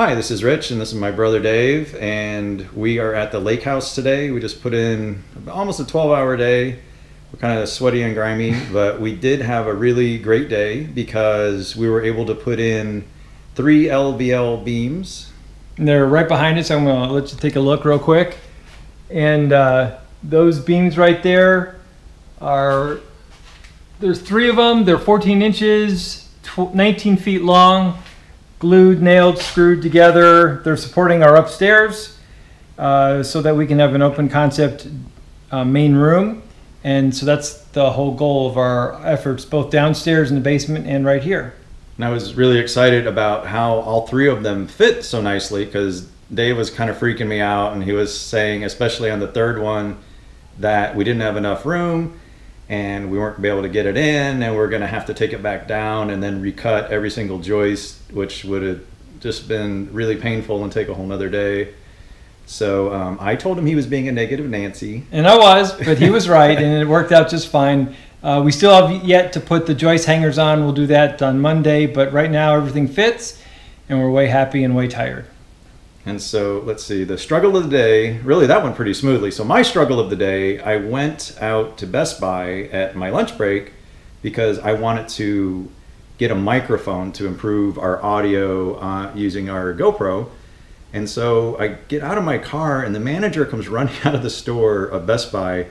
Hi, this is Rich, and this is my brother Dave, and we are at the lake house today. We just put in almost a 12 hour day. We're kind of sweaty and grimy, but we did have a really great day because we were able to put in three LVL beams. And they're right behind us. I'm going to let you take a look real quick. And uh, those beams right there are, there's three of them. They're 14 inches, tw- 19 feet long glued, nailed, screwed together. They're supporting our upstairs uh, so that we can have an open concept uh, main room. And so that's the whole goal of our efforts, both downstairs in the basement and right here. And I was really excited about how all three of them fit so nicely because Dave was kind of freaking me out, and he was saying, especially on the third one, that we didn't have enough room and we weren't be able to get it in and we're going to have to take it back down and then recut every single joist which would have just been really painful and take a whole nother day so um, i told him he was being a negative nancy And I was, but he was right, and it worked out just fine. Uh, we still have yet to put the joist hangers on. We'll do that on Monday, but right now everything fits, and we're way happy and way tired. And so let's see the struggle of the day really that went pretty smoothly. So my struggle of the day i went out to best buy at my lunch break because i wanted to get a microphone to improve our audio uh, using our gopro. And so I get out of my car, and the manager comes running out of the store of Best Buy,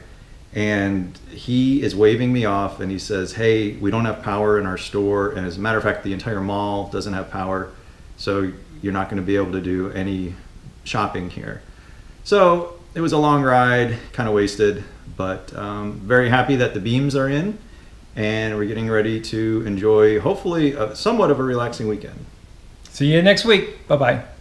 and he is waving me off, and he says, "Hey, we don't have power in our store, and as a matter of fact, the entire mall doesn't have power, so you're not going to be able to do any shopping here." So it was a long ride, kind of wasted, but um, very happy that the beams are in, and we're getting ready to enjoy, hopefully, a, somewhat of a relaxing weekend. See you next week. Bye bye.